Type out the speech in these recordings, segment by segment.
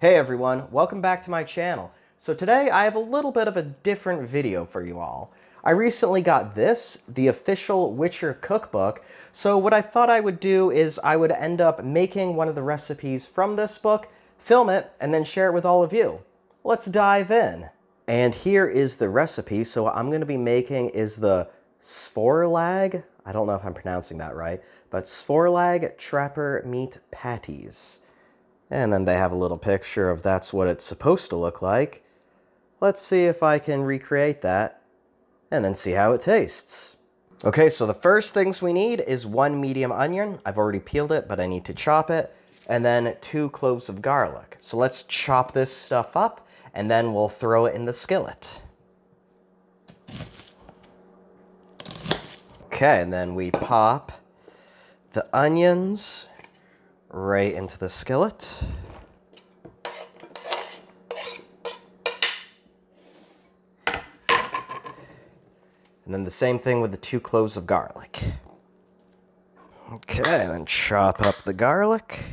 Hey everyone, welcome back to my channel. So today I have a little bit of a different video for you all. I recently got this, the official Witcher cookbook, so what I thought I would do is I would end up making one of the recipes from this book, film it, and then share it with all of you. Let's dive in. And here is the recipe, so what I'm going to be making is the Svorlag, I don't know if I'm pronouncing that right, but Svorlag Trapper Meat Patties. And then they have a little picture of that's what it's supposed to look like. Let's see if I can recreate that and then see how it tastes. Okay, so the first things we need is one medium onion. I've already peeled it, but I need to chop it. And then two cloves of garlic. So let's chop this stuff up and then we'll throw it in the skillet. Okay, and then we pop the onions right into the skillet. And then the same thing with the two cloves of garlic. Okay, then chop up the garlic.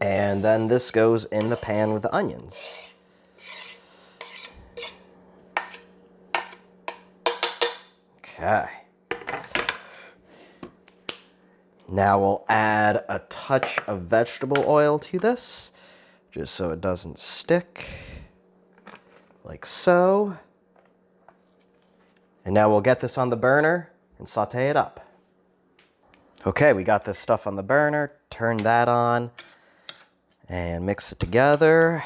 And then this goes in the pan with the onions. Okay. Now we'll add a touch of vegetable oil to this, just so it doesn't stick, like so. And now we'll get this on the burner and saute it up. Okay, we got this stuff on the burner, turn that on, and mix it together.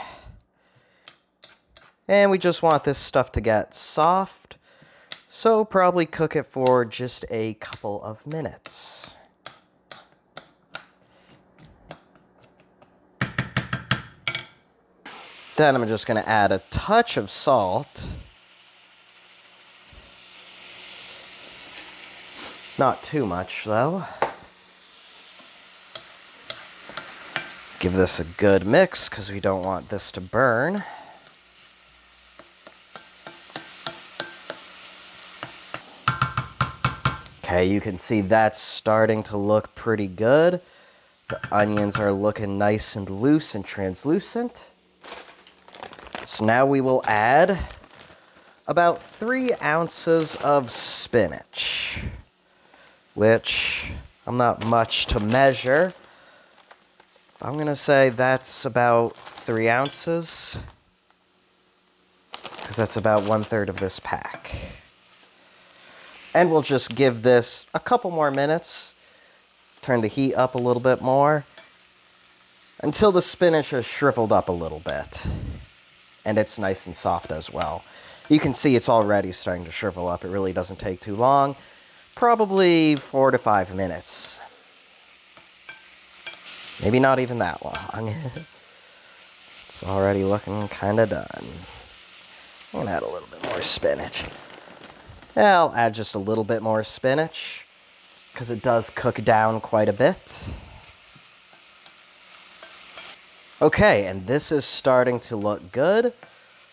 And we just want this stuff to get soft so probably cook it for just a couple of minutes. Then I'm just going to add a touch of salt. Not too much though. Give this a good mix because we don't want this to burn. Okay, you can see that's starting to look pretty good. The onions are looking nice and loose and translucent. So now we will add about three ounces of spinach, which I'm not much to measure. I'm gonna say that's about three ounces, because that's about one third of this pack. And we'll just give this a couple more minutes. Turn the heat up a little bit more until the spinach has shriveled up a little bit. And it's nice and soft as well. You can see it's already starting to shrivel up. It really doesn't take too long. Probably four to five minutes. Maybe not even that long. it's already looking kind of done. I'm gonna add a little bit more spinach. I'll add just a little bit more spinach because it does cook down quite a bit. Okay, and this is starting to look good.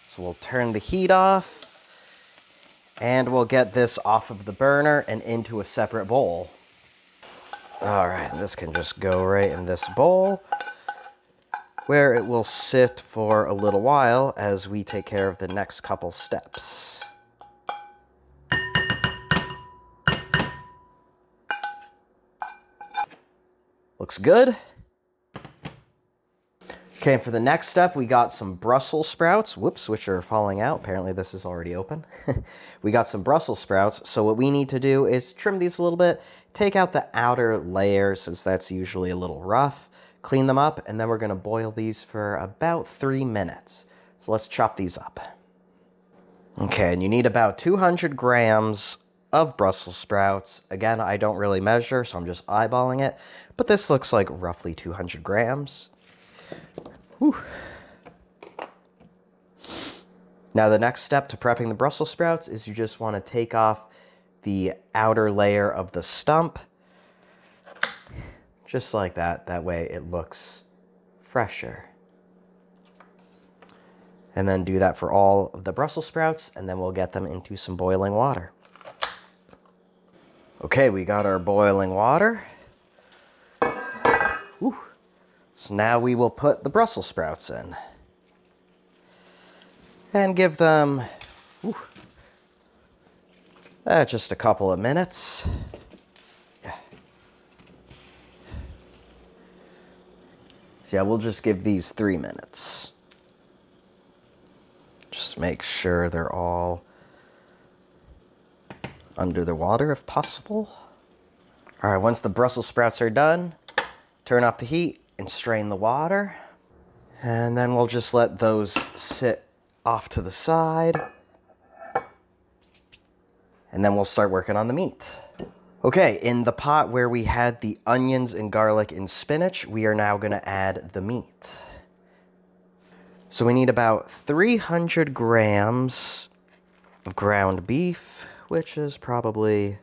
So we'll turn the heat off and we'll get this off of the burner and into a separate bowl. All right, this can just go right in this bowl where it will sit for a little while as we take care of the next couple steps. Looks good. Okay, for the next step, we got some Brussels sprouts, whoops, which are falling out. Apparently this is already open. we got some Brussels sprouts, so what we need to do is trim these a little bit, take out the outer layer since that's usually a little rough, clean them up, and then we're gonna boil these for about three minutes. So let's chop these up. Okay, and you need about 200 grams of Brussels sprouts. Again, I don't really measure, so I'm just eyeballing it. But this looks like roughly 200 grams. Whew. Now the next step to prepping the Brussels sprouts is you just want to take off the outer layer of the stump. Just like that. That way it looks fresher. And then do that for all of the Brussels sprouts, and then we'll get them into some boiling water. Okay, we got our boiling water. Whew. So now we will put the Brussels sprouts in. And give them uh, just a couple of minutes. Yeah. yeah, we'll just give these three minutes. Just make sure they're all under the water if possible. All right, once the Brussels sprouts are done, turn off the heat and strain the water. And then we'll just let those sit off to the side. And then we'll start working on the meat. Okay, in the pot where we had the onions and garlic and spinach, we are now gonna add the meat. So we need about 300 grams of ground beef, which is probably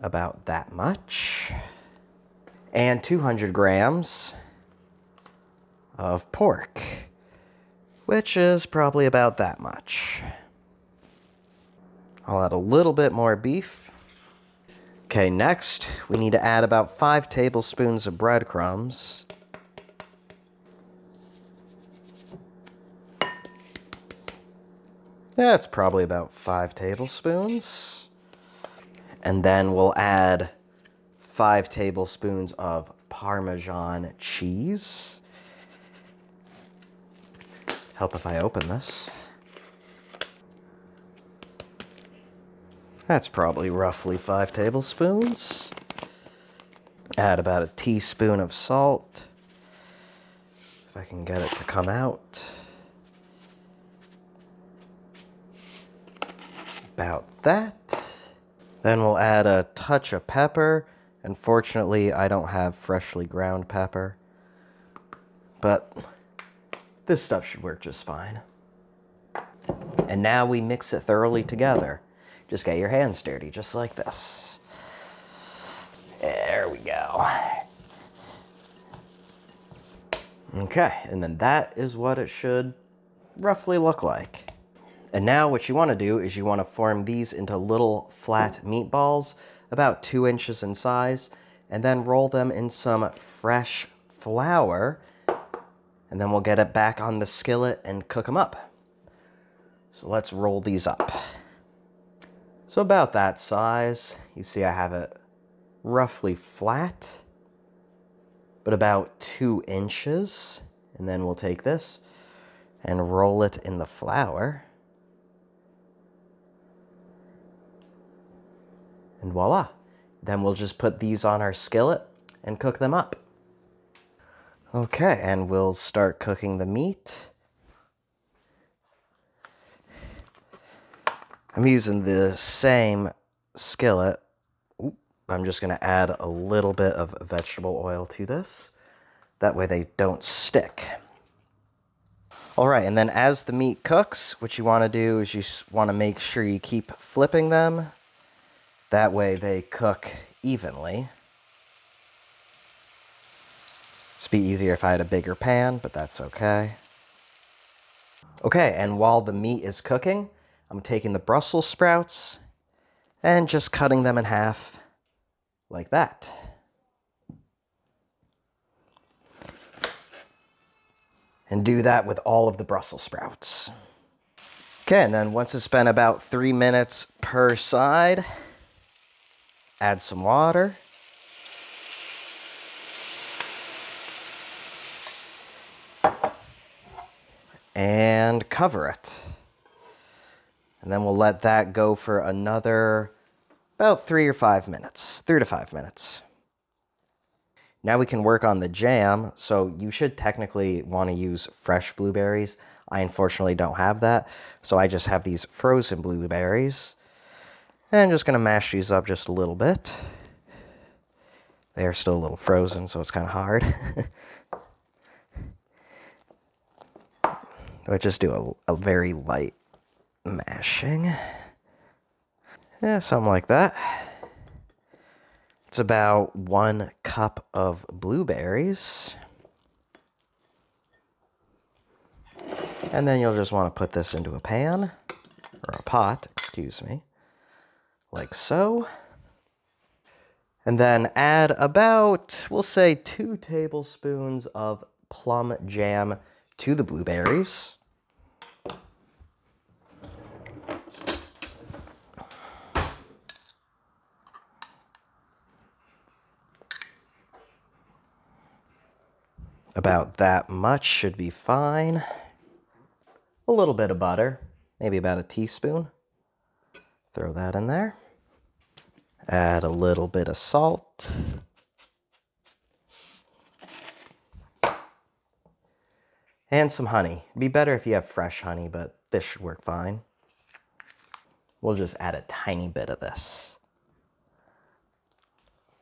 about that much. And 200 grams of pork, which is probably about that much. I'll add a little bit more beef. Okay, next we need to add about five tablespoons of breadcrumbs. That's probably about five tablespoons. And then we'll add five tablespoons of Parmesan cheese. Help if I open this. That's probably roughly five tablespoons. Add about a teaspoon of salt. If I can get it to come out. About that. Then we'll add a touch of pepper. Unfortunately, I don't have freshly ground pepper. But this stuff should work just fine. And now we mix it thoroughly together. Just get your hands dirty, just like this. There we go. Okay, and then that is what it should roughly look like. And now what you want to do is you want to form these into little flat meatballs, about two inches in size, and then roll them in some fresh flour, and then we'll get it back on the skillet and cook them up. So let's roll these up. So about that size, you see I have it roughly flat, but about two inches. And then we'll take this and roll it in the flour. And voila. Then we'll just put these on our skillet and cook them up. Okay, and we'll start cooking the meat. I'm using the same skillet. I'm just going to add a little bit of vegetable oil to this. That way they don't stick. All right, and then as the meat cooks, what you want to do is you want to make sure you keep flipping them that way they cook evenly. It'd be easier if I had a bigger pan, but that's okay. Okay, and while the meat is cooking, I'm taking the Brussels sprouts and just cutting them in half like that. And do that with all of the Brussels sprouts. Okay, and then once it's been about three minutes per side, Add some water. And cover it. And then we'll let that go for another about three or five minutes, three to five minutes. Now we can work on the jam. So you should technically want to use fresh blueberries. I unfortunately don't have that. So I just have these frozen blueberries. And I'm just going to mash these up just a little bit. They are still a little frozen, so it's kind of hard. I just do a, a very light mashing. Yeah, something like that. It's about one cup of blueberries. And then you'll just want to put this into a pan, or a pot, excuse me, like so. And then add about, we'll say, two tablespoons of plum jam to the blueberries. About that much should be fine. A little bit of butter, maybe about a teaspoon. Throw that in there. Add a little bit of salt. And some honey. It'd be better if you have fresh honey, but this should work fine. We'll just add a tiny bit of this.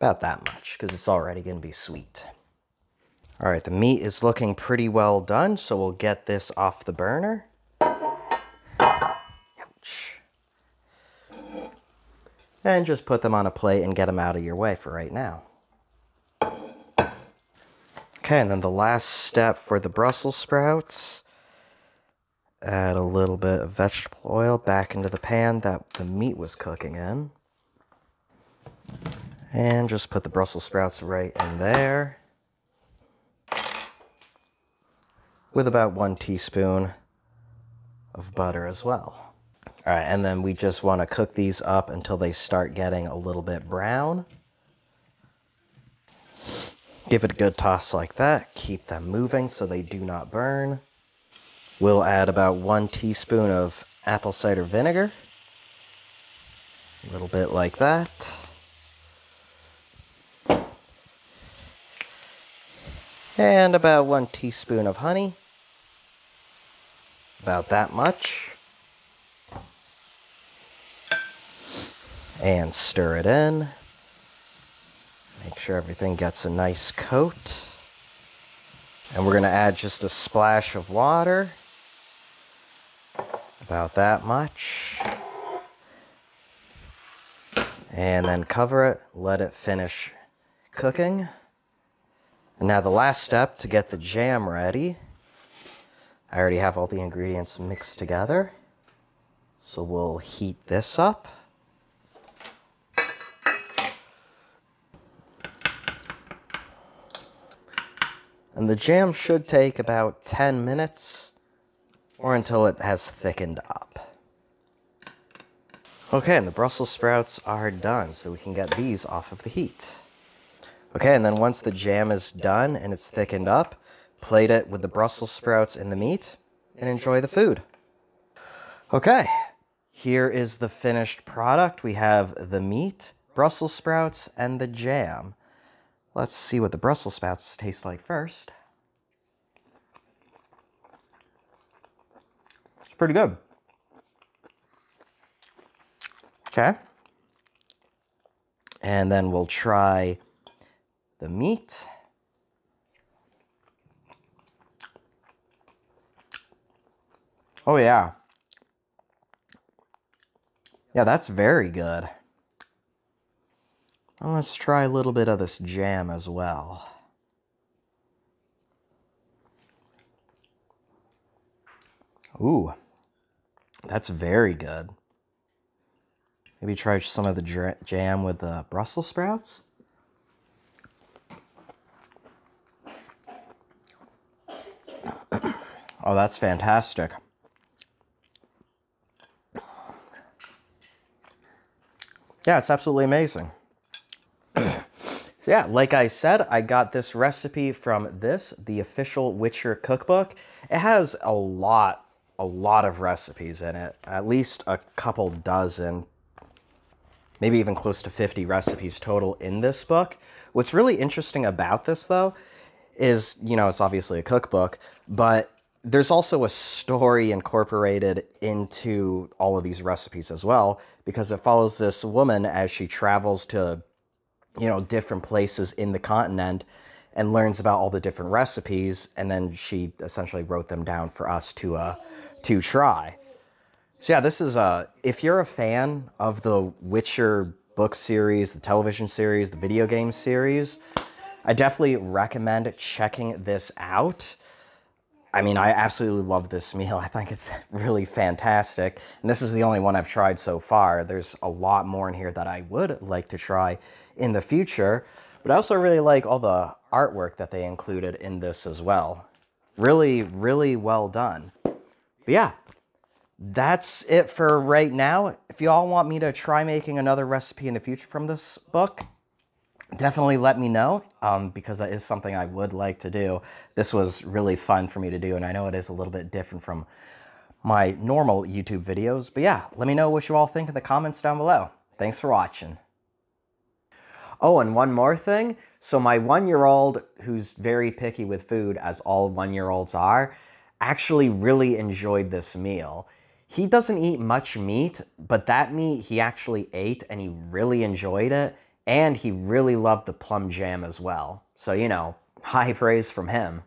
About that much, because it's already going to be sweet. All right, the meat is looking pretty well done, so we'll get this off the burner. Ouch. And just put them on a plate and get them out of your way for right now. Okay, and then the last step for the Brussels sprouts. Add a little bit of vegetable oil back into the pan that the meat was cooking in. And just put the Brussels sprouts right in there. with about one teaspoon of butter as well. All right, and then we just want to cook these up until they start getting a little bit brown. Give it a good toss like that. Keep them moving so they do not burn. We'll add about one teaspoon of apple cider vinegar. A little bit like that. And about one teaspoon of honey about that much. And stir it in. Make sure everything gets a nice coat. And we're going to add just a splash of water. About that much. And then cover it, let it finish cooking. And now the last step to get the jam ready I already have all the ingredients mixed together. So we'll heat this up. And the jam should take about 10 minutes or until it has thickened up. Okay, and the Brussels sprouts are done, so we can get these off of the heat. Okay, and then once the jam is done and it's thickened up, plate it with the Brussels sprouts and the meat, and enjoy the food. Okay, here is the finished product. We have the meat, Brussels sprouts, and the jam. Let's see what the Brussels sprouts taste like first. It's pretty good. Okay. And then we'll try the meat. Oh, yeah. Yeah, that's very good. Let's try a little bit of this jam as well. Ooh, that's very good. Maybe try some of the jam with the Brussels sprouts. oh, that's fantastic. Yeah, it's absolutely amazing. So yeah, like I said, I got this recipe from this, the official Witcher cookbook. It has a lot, a lot of recipes in it, at least a couple dozen, maybe even close to 50 recipes total in this book. What's really interesting about this though, is, you know, it's obviously a cookbook, but there's also a story incorporated into all of these recipes as well because it follows this woman as she travels to you know different places in the continent and learns about all the different recipes and then she essentially wrote them down for us to uh to try. So yeah this is uh if you're a fan of the witcher book series the television series the video game series i definitely recommend checking this out I mean, I absolutely love this meal. I think it's really fantastic. And this is the only one I've tried so far. There's a lot more in here that I would like to try in the future. But I also really like all the artwork that they included in this as well. Really, really well done. But yeah, that's it for right now. If you all want me to try making another recipe in the future from this book, definitely let me know um, because that is something I would like to do. This was really fun for me to do, and I know it is a little bit different from my normal YouTube videos. But yeah, let me know what you all think in the comments down below. Thanks for watching. Oh, and one more thing. So my one-year-old, who's very picky with food, as all one-year-olds are, actually really enjoyed this meal. He doesn't eat much meat, but that meat he actually ate and he really enjoyed it and he really loved the plum jam as well. So, you know, high praise from him.